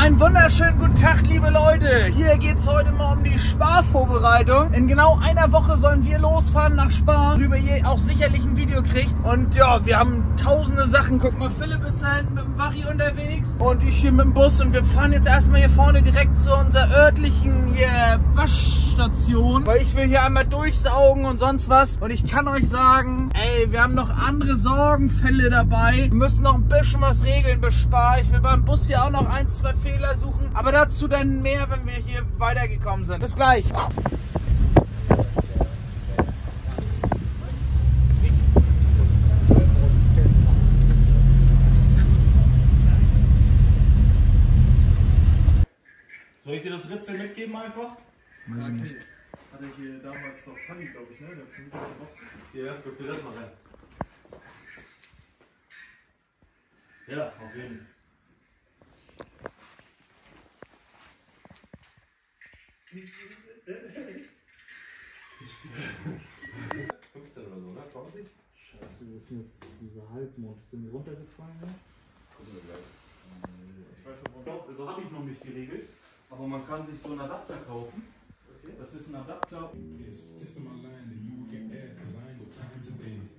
Einen wunderschönen guten Tag, liebe Leute. Hier geht's heute mal um die Sparvorbereitung. In genau einer Woche sollen wir losfahren nach Spar, worüber ihr auch sicherlich ein Video kriegt. Und ja, wir haben tausende Sachen. Guck mal, Philipp ist da hinten mit dem Wachi unterwegs und ich hier mit dem Bus. Und wir fahren jetzt erstmal hier vorne direkt zu unserer örtlichen hier Waschstation, weil ich will hier einmal durchsaugen und sonst was. Und ich kann euch sagen, ey, wir haben noch andere Sorgenfälle dabei. Wir müssen noch ein bisschen was regeln bis Spar. Ich will beim Bus hier auch noch ein, zwei Fehler suchen. Aber dazu dann mehr, wenn wir hier weitergekommen sind. Bis gleich. Soll ich dir das Ritzel mitgeben einfach? Weiß ich nicht. Hatte ich hier damals doch Fanny, glaube ich, ne? Der Vermieter aus Boston. Hier, lass kurz dir das mal rein. Ja, auf jeden Fall. Oder so, ne? 20? Scheiße, wir sind jetzt diese Halbmond. Sind wir runtergefallen? Ne? Ich weiß noch, So also habe ich noch nicht geregelt, aber man kann sich so einen Adapter kaufen. Das ist ein Adapter. It's system online that you will get air cause I ain't got time today.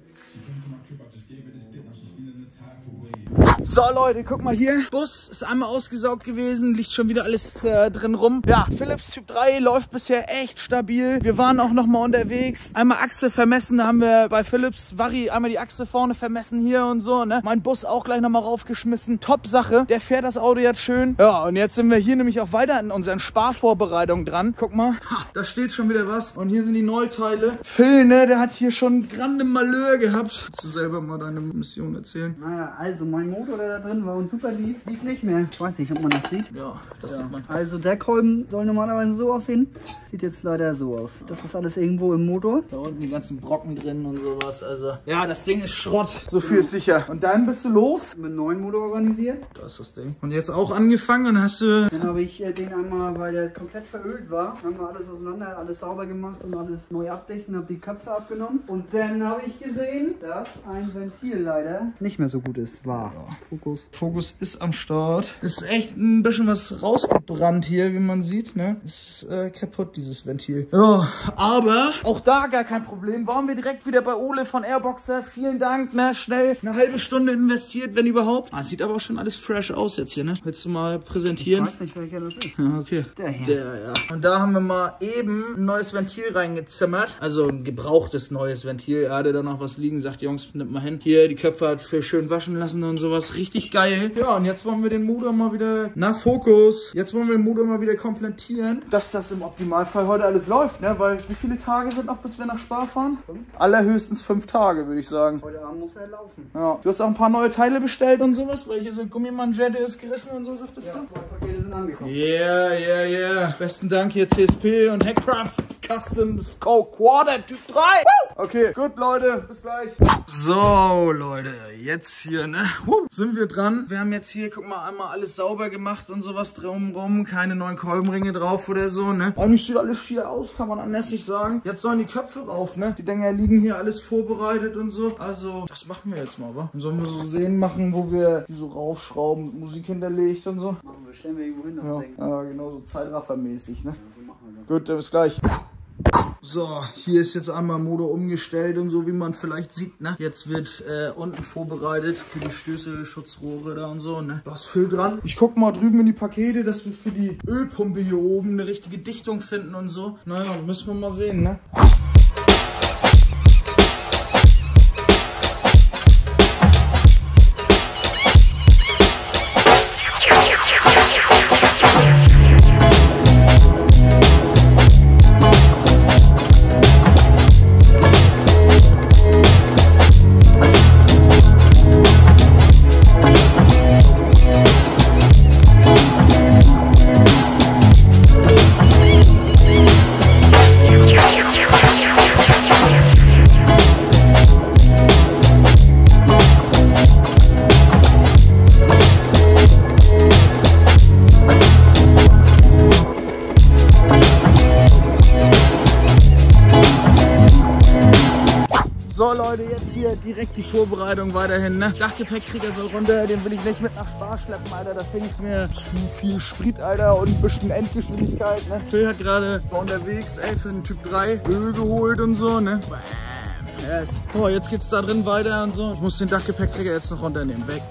So Leute, guck mal hier. Bus ist einmal ausgesaugt gewesen, liegt schon wieder alles äh, drin rum. Ja, Philips Typ 3 läuft bisher echt stabil. Wir waren auch noch mal unterwegs. Einmal Achse vermessen, da haben wir bei Philips Vari einmal die Achse vorne vermessen hier und so. Ne? Mein Bus auch gleich noch mal raufgeschmissen. Top Sache. Der fährt das Auto jetzt schön. Ja, und jetzt sind wir hier nämlich auch weiter in unseren Sparvorbereitungen dran. Guck mal, ha, da steht schon wieder was. Und hier sind die Neuteile. Phil, ne, der hat hier schon grande Malheur gehabt. Willst du selber mal deine Mission erzählen? Naja, also mein Motor, der da drin war und super lief, lief nicht mehr. Ich weiß nicht, ob man das sieht. Ja, das sieht man. Also der Kolben soll normalerweise so aussehen. Sieht jetzt leider so aus. Das ist alles irgendwo im Motor. Da unten die ganzen Brocken drin und sowas. Also, ja, das Ding ist Schrott. So viel ist sicher. Und dann bist du los. Mit einem neuen Motor organisiert. Da ist das Ding. Und jetzt auch angefangen und hast du. Dann habe ich äh, den einmal, weil der komplett verölt war, haben wir alles auseinander, alles sauber gemacht und alles neu abdichten, habe die Köpfe abgenommen. Und dann habe ich gesehen, dass ein Ventil leider nicht mehr so gut ist. War. Fokus. Fokus ist am Start. Ist echt ein bisschen was rausgebrannt hier, wie man sieht, ne? Ist äh, kaputt, dieses Ventil. Ja, aber auch da gar kein Problem. Waren wir direkt wieder bei Ole von Airboxer. Vielen Dank, ne? Schnell eine halbe Stunde investiert, wenn überhaupt. Ah, sieht aber auch schon alles fresh aus jetzt hier, ne? Willst du mal Ich präsentieren? weiß nicht, welcher das ist. Ja, okay. Der hier. Der, ja. Und da haben wir mal eben ein neues Ventil reingezimmert. Also ein gebrauchtes neues Ventil. Er hatte da noch was liegen, sagt Jungs, nimmt mal hin. Hier, die Köpfe hat für schön waschen lassen und sowas. Richtig geil. Ja, und jetzt wollen wir den Motor mal wieder nach Fokus. Jetzt wollen wir den Motor mal wieder komplettieren. Dass das im Optimalfall heute alles läuft, ne? Weil wie viele Tage sind noch, bis wir nach Spar fahren? Allerhöchstens fünf Tage, würde ich sagen. Heute Abend muss er laufen. Ja. Du hast auch ein paar neue Teile bestellt und sowas, weil hier so ein Gummimanschette ist gerissen und so, sagtest du? Zwei Pakete sind angekommen. Yeah, yeah, yeah. Besten Dank hier CSP und Hackcraft Custom Scope Quarter Typ 3. Woo! Okay, gut Leute, bis gleich. So Leute, jetzt hier, ne? Sind wir dran. Wir haben jetzt hier, guck mal, einmal alles sauber gemacht und sowas drumrum. Keine neuen Kolbenringe drauf oder so, ne? Eigentlich sieht alles schier aus, kann man anders nicht sagen. Jetzt sollen die Köpfe rauf, ne? Die Dinger liegen hier alles vorbereitet und so. Also, das machen wir jetzt mal, wa? Dann sollen wir so Sehen machen, wo wir die so raufschrauben, mit Musik hinterlegt und so. Machen wir, stellen wir irgendwo hin das Ja, Ding. ja genau so Zeitraffermäßig, ne? So machen wir das. Gut, dann bis gleich. So, hier ist jetzt einmal Motor umgestellt und so, wie man vielleicht sieht, ne? Jetzt wird äh, unten vorbereitet für die Stöße, Schutzrohre da und so, ne? Da ist viel dran. Ich guck mal drüben in die Pakete, dass wir für die Ölpumpe hier oben eine richtige Dichtung finden und so. Naja, müssen wir mal sehen, ne? Direkt die Vorbereitung weiterhin. Ne? Dachgepäckträger soll runter, den will ich nicht mit nach Spa schleppen, Alter. Das Ding ist mir zu viel Sprit, Alter, und ein bisschen Endgeschwindigkeit. Ne? Phil hat gerade unterwegs, ey, für den Typ 3 Öl geholt und so, ne? Bam. Yes. Oh, jetzt geht's da drin weiter und so. Ich muss den Dachgepäckträger jetzt noch runternehmen. Weg.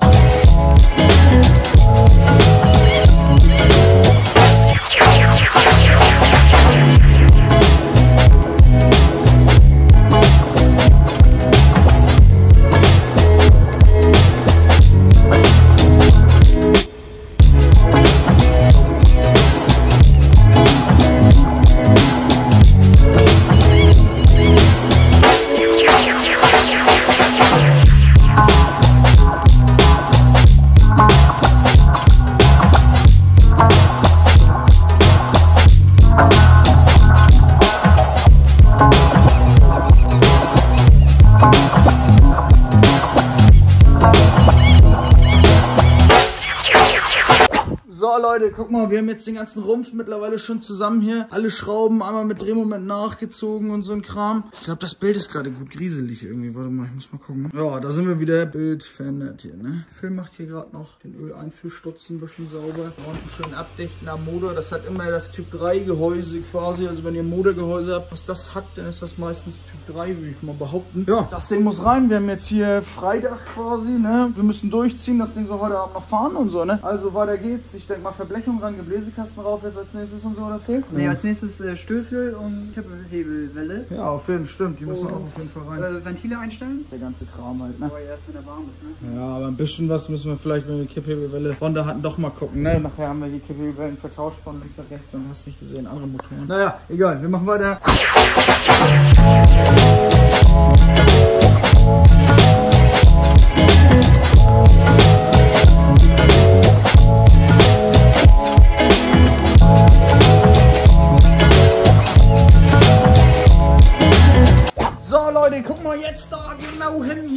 Guck mal, wir haben jetzt den ganzen Rumpf mittlerweile schon zusammen hier. Alle Schrauben einmal mit Drehmoment nachgezogen und so ein Kram. Ich glaube, das Bild ist gerade gut grieselig irgendwie. Warte mal, ich muss mal gucken. Ja, da sind wir wieder. Bild verändert hier, ne? Phil macht hier gerade noch den Öleinfüllstutz ein bisschen sauber. Da unten schön abdichten am Motor. Das hat immer das Typ 3 Gehäuse quasi. Also wenn ihr ein Motorgehäuse habt, was das hat, dann ist das meistens Typ 3, würde ich mal behaupten. Ja, das Ding muss rein. Wir haben jetzt hier Freitag quasi, ne? Wir müssen durchziehen. Das Ding soll heute Abend noch fahren und so, ne? Also weiter geht's. Ich denke mal Verblechung ran, Gebläsekasten rauf jetzt als nächstes und so, oder Phil? Nee, als nächstes äh, Stößel und Kippelhebelwelle. Ja, auf jeden Fall, stimmt. Die müssen Und, auch auf jeden Fall rein. Äh, Ventile einstellen. Der ganze Kram halt, ne? Aber erst wenn er warm ist, ne? Ja, aber ein bisschen was müssen wir vielleicht, wenn wir die Kipphebelwelle Honda hatten, doch mal gucken, ne? Nachher haben wir die Kipphebelwellen vertauscht von links nach rechts und hast nicht gesehen, andere Motoren. Naja, egal, wir machen weiter.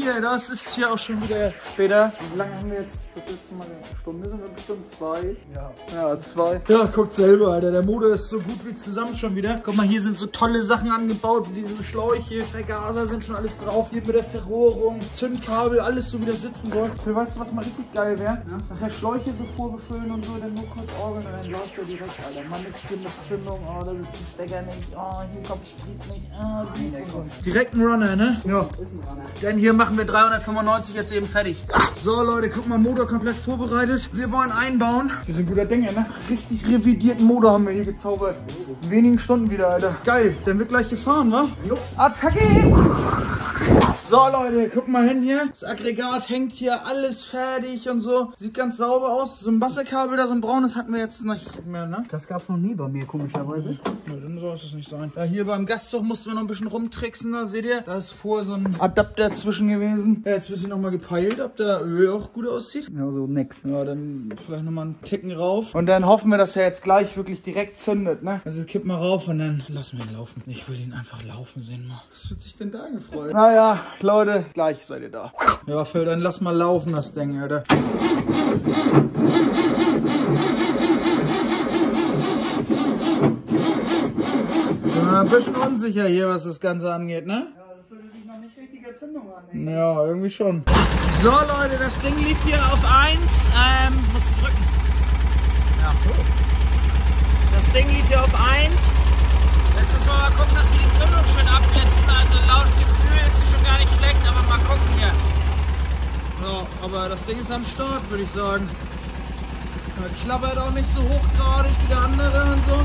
Hier. Das ist ja auch schon wieder später. Wie lange haben wir jetzt das letzte Mal? Eine Stunde sind wir bestimmt zwei. Ja. Ja, zwei. Ja, guckt selber, Alter. Der Motor ist so gut wie zusammen schon wieder. Guck mal, hier sind so tolle Sachen angebaut. wie Diese Schläuche, Vergaser sind schon alles drauf. Hier mit der Verrohrung, Zündkabel, alles so wie das sitzen soll. Du weißt, was mal richtig geil wäre? Ja? Nachher Schläuche so vorbefüllen und so, dann nur kurz orgeln und dann läuft der direkt, Alter. Man nix hier mit Zündung, oh, da sitzt ein Stecker nicht, oh, hier kommt Sprit nicht, ah, so. Direkt ein Runner, ne? Ja. Ist ein Runner. Denn hier machen wir 395 jetzt eben fertig. So Leute, guck mal, Motor komplett vorbereitet. Wir wollen einbauen. Das ist ein guter Ding, ne? Richtig revidierten Motor haben wir hier gezaubert. In wenigen Stunden wieder, Alter. Geil, dann wird gleich gefahren, wa? Jo. Attacke! So Leute, guck mal hin hier. Das Aggregat hängt hier alles fertig und so. Sieht ganz sauber aus. So ein Wasserkabel da, so ein braunes hatten wir jetzt nicht mehr, ne? Das gab's noch nie bei mir, komischerweise. Na, dann soll es das nicht sein. Ja, hier beim Gastzug mussten wir noch ein bisschen rumtricksen, da seht ihr. Da ist vorher so ein Adapter zwischen gewesen. Ja, jetzt wird hier nochmal gepeilt, ob der Öl auch gut aussieht. Ja, so nix. Ja, dann vielleicht nochmal einen Ticken rauf. Und dann hoffen wir, dass er jetzt gleich wirklich direkt zündet, ne? Also kipp mal rauf und dann lassen wir ihn laufen. Ich will ihn einfach laufen sehen mal. Was wird sich denn da gefreut? Naja, Leute, gleich seid ihr da. Ja, Phil, dann lass mal laufen, das Ding, Alter. Ja, ein bisschen unsicher hier, was das Ganze angeht, ne? Ja, das würde sich noch nicht richtig als Zündung annehmen. Ja, irgendwie schon. So, Leute, das Ding lief hier auf 1. Ähm, musst du drücken. Ja. Das Ding lief hier auf 1. Jetzt müssen wir mal gucken, dass wir die Zündung schön abblitzen. Also laut Gefühl ist sie schon gar nicht schlecht, aber mal gucken hier. Ja, aber das Ding ist am Start, würde ich sagen. Ja, klappert auch nicht so hochgradig wie der andere und so.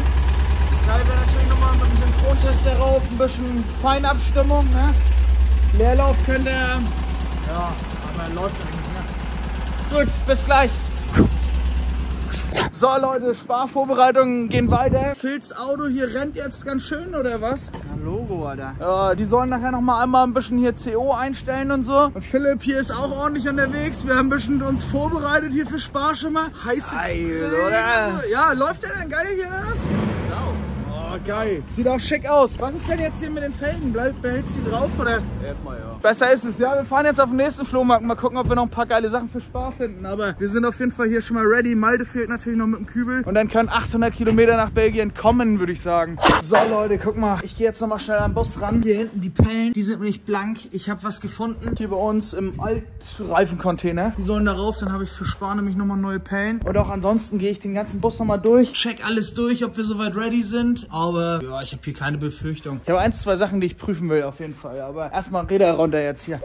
Geil wäre natürlich nochmal mit dem Synchrontester rauf, ein bisschen Feinabstimmung, ne? Leerlauf könnte. Ja, aber er läuft eigentlich, ne? Gut, bis gleich. So Leute, Sparvorbereitungen gehen weiter. Phils Auto hier rennt jetzt ganz schön, oder was? Ein Logo, Alter. Ja, die sollen nachher noch mal einmal ein bisschen hier CO einstellen und so. Und Philipp hier ist auch ordentlich unterwegs. Wir haben ein bisschen uns vorbereitet hier für Spar schon mal. Heiße Geil, oder? so. Ja, läuft der denn geil hier oder was? Oh, geil. Sieht auch schick aus. Was ist denn jetzt hier mit den Felgen? Bleib, behältst du die drauf oder? Erstmal ja. Besser ist es. Ja, wir fahren jetzt auf den nächsten Flohmarkt. Mal gucken, ob wir noch ein paar geile Sachen für Spar finden. Aber wir sind auf jeden Fall hier schon mal ready. Malde fehlt natürlich noch mit dem Kübel. Und dann können 800 Kilometer nach Belgien kommen, würde ich sagen. So, Leute, guck mal. Ich gehe jetzt noch mal schnell am Bus ran. Hier hinten die Pellen, die sind nämlich blank. Ich habe was gefunden. Hier bei uns im Altreifencontainer. Die sollen darauf. Dann habe ich für Spar nämlich nochmal neue Pellen. Und auch ansonsten gehe ich den ganzen Bus noch mal durch. Check alles durch, ob wir soweit ready sind. Aber ja, ich habe hier keine Befürchtung. Ich habe ein, zwei Sachen, die ich prüfen will, auf jeden Fall. Aber erstmal Räder runter jetzt hier.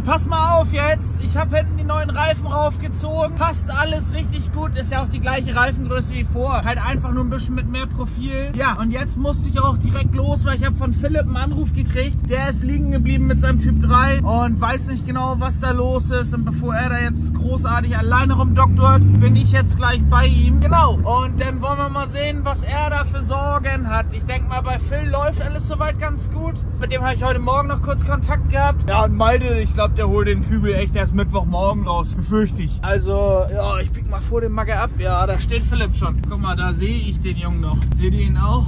Pass mal auf jetzt. Ich habe hinten die neuen Reifen raufgezogen. Passt alles richtig gut. Ist ja auch die gleiche Reifengröße wie vor. Halt einfach nur ein bisschen mit mehr Profil. Ja, und jetzt musste ich auch direkt los, weil ich habe von Philipp einen Anruf gekriegt. Der ist liegen geblieben mit seinem Typ 3 und weiß nicht genau, was da los ist. Und bevor er da jetzt großartig alleine rumdoktort, bin ich jetzt gleich bei ihm. Genau. Und dann wollen wir mal sehen, was er da für Sorgen hat. Ich denke mal, bei Phil läuft alles soweit ganz gut. Mit dem habe ich heute Morgen noch kurz Kontakt gehabt. Ja, und Malte, ich glaube, der holt den Kübel echt erst Mittwochmorgen raus. Befürchte ich. Also, ja, ich pick mal vor dem Magge ab. Ja, da steht Philipp schon. Guck mal, da sehe ich den Jungen noch. Seht ihr ihn auch?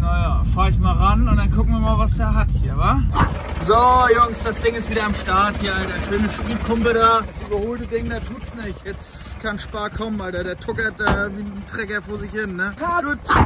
Naja, fahr ich mal ran und dann gucken wir mal, was er hat hier, wa? So, Jungs, das Ding ist wieder am Start hier, Alter. Schöne Spielpumpe da. Das überholte Ding, da tut's nicht. Jetzt kann Spar kommen, Alter. Der tuckert da wie ein Trecker vor sich hin, ne?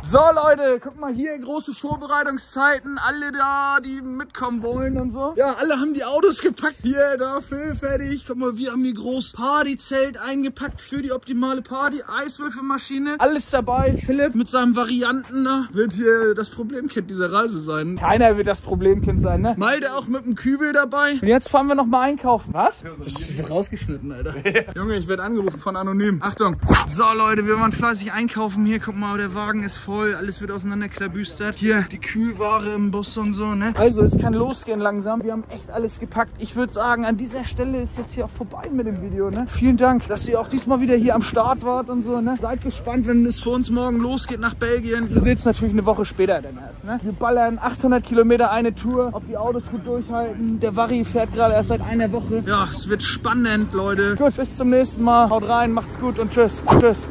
So, Leute, guck mal hier, große Vorbereitungszeiten. Alle da, die mitkommen wollen und so. Ja, alle haben die Autos gepackt. Hier, da, Phil, fertig. Guck mal, wir haben hier groß Partyzelt eingepackt für die optimale Party. Eiswürfelmaschine. Alles dabei. Philipp mit seinem Varianten, ne? Wird hier das Problemkind dieser Reise sein. Keiner wird das Problemkind sein, ne? Malte auch mit dem Kübel dabei. Und jetzt fahren wir noch mal einkaufen. Was? Das wird rausgeschnitten, Alter. Junge, ich werde angerufen von Anonym. Achtung. So, Leute, wir waren fleißig einkaufen hier. Guck mal, der Wagen ist voll. Alles wird auseinanderklabüstert. Hier, die Kühlware im Bus und so, ne? Also, es kann losgehen langsam. Wir haben echt alles gepackt. Ich würde sagen, an dieser Stelle ist jetzt hier auch vorbei mit dem Video, ne? Vielen Dank, dass ihr auch diesmal wieder hier am Start wart und so, ne? Seid gespannt, wenn es für uns morgen losgeht nach Belgien. Ihr seht es natürlich eine Woche später dann erst, ne? Wir ballern 800 Kilometer eine Tour. Ob die Autos gut durchhalten. Der Vari fährt gerade erst seit einer Woche. Ja, es wird spannend, Leute. Gut, bis zum nächsten Mal. Haut rein, macht's gut und tschüss. Tschüss.